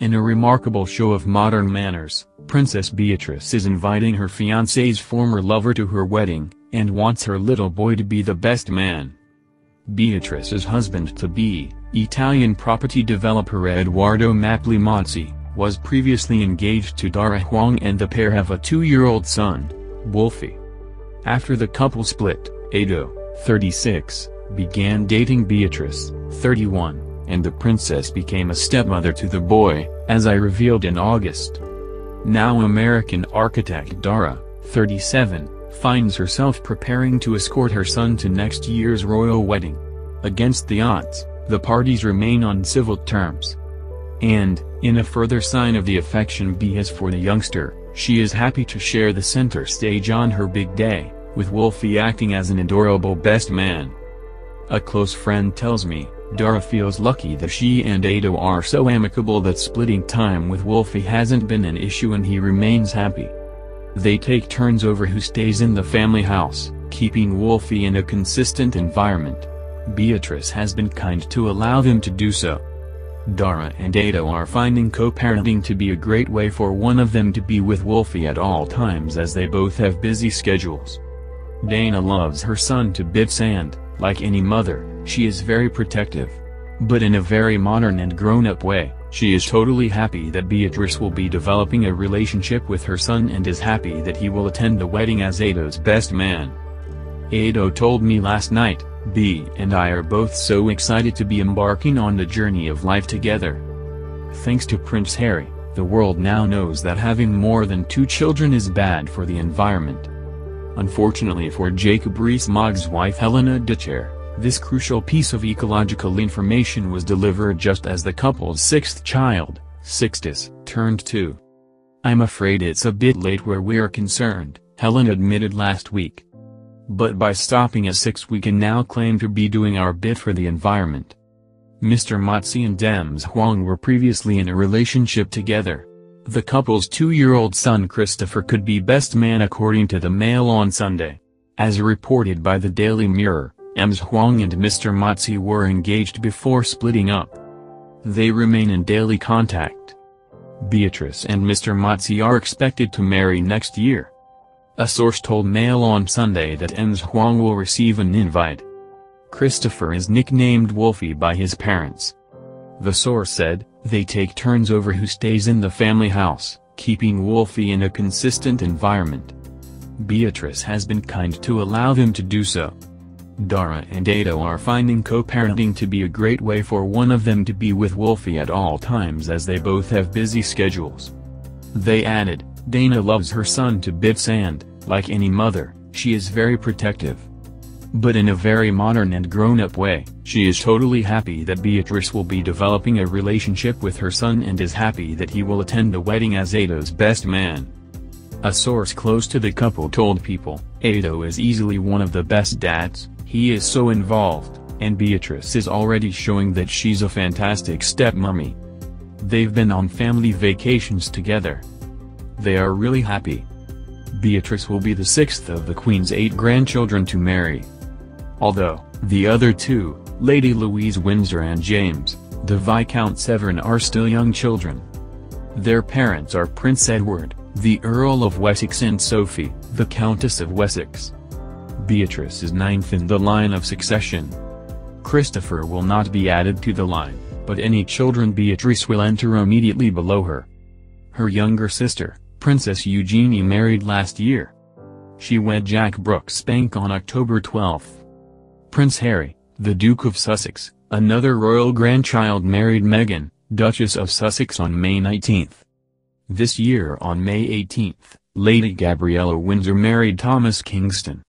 In a remarkable show of modern manners, Princess Beatrice is inviting her fiancé's former lover to her wedding, and wants her little boy to be the best man. Beatrice's husband-to-be, Italian property developer Edoardo Mapelli Mozzi, was previously engaged to Dara Huang and the pair have a two-year-old son, Wolfie. After the couple split, Edo, 36, began dating Beatrice, 31 and the princess became a stepmother to the boy, as I revealed in August. Now American architect Dara, 37, finds herself preparing to escort her son to next year's royal wedding. Against the odds, the parties remain on civil terms. And, in a further sign of the affection B has for the youngster, she is happy to share the center stage on her big day, with Wolfie acting as an adorable best man. A close friend tells me, Dara feels lucky that she and Edo are so amicable that splitting time with Wolfie hasn't been an issue and he remains happy. They take turns over who stays in the family house, keeping Wolfie in a consistent environment. Beatrice has been kind to allow them to do so. Dara and Edo are finding co-parenting to be a great way for one of them to be with Wolfie at all times as they both have busy schedules. Dana loves her son to bits and, like any mother, she is very protective. But in a very modern and grown-up way, she is totally happy that Beatrice will be developing a relationship with her son and is happy that he will attend the wedding as Edo's best man. Edo told me last night, B and I are both so excited to be embarking on the journey of life together. Thanks to Prince Harry, the world now knows that having more than two children is bad for the environment. Unfortunately for Jacob Rees-Mogg's wife Helena de Chair, this crucial piece of ecological information was delivered just as the couple's sixth child, Sixtus, turned two. I'm afraid it's a bit late where we're concerned, Helen admitted last week. But by stopping at six we can now claim to be doing our bit for the environment. Mr. Mozzi and Dems Huang were previously in a relationship together, the couple's two-year-old son Christopher could be best man according to the Mail on Sunday. As reported by the Daily Mirror, Ms. Huang and Mr. Mozzi were engaged before splitting up. They remain in daily contact. Beatrice and Mr. Mozzi are expected to marry next year. A source told Mail on Sunday that Ms. Huang will receive an invite. Christopher is nicknamed Wolfie by his parents. The source said, they take turns over who stays in the family house, keeping Wolfie in a consistent environment. Beatrice has been kind to allow them to do so. Dara and Edo are finding co-parenting to be a great way for one of them to be with Wolfie at all times as they both have busy schedules. They added, Dana loves her son to bits and, like any mother, she is very protective. But in a very modern and grown-up way, she is totally happy that Beatrice will be developing a relationship with her son and is happy that he will attend the wedding as Edo's best man. A source close to the couple told People, Edo is easily one of the best dads, he is so involved, and Beatrice is already showing that she's a fantastic stepmommy. They've been on family vacations together. They are really happy. Beatrice will be the sixth of the Queen's eight grandchildren to marry. Although, the other two, Lady Louise Windsor and James, the Viscount Severn are still young children. Their parents are Prince Edward, the Earl of Wessex and Sophie, the Countess of Wessex. Beatrice is ninth in the line of succession. Christopher will not be added to the line, but any children Beatrice will enter immediately below her. Her younger sister, Princess Eugenie married last year. She wed Jack Brooksbank on October 12. Prince Harry, the Duke of Sussex, another royal grandchild married Meghan, Duchess of Sussex on May 19. This year on May 18, Lady Gabriella Windsor married Thomas Kingston.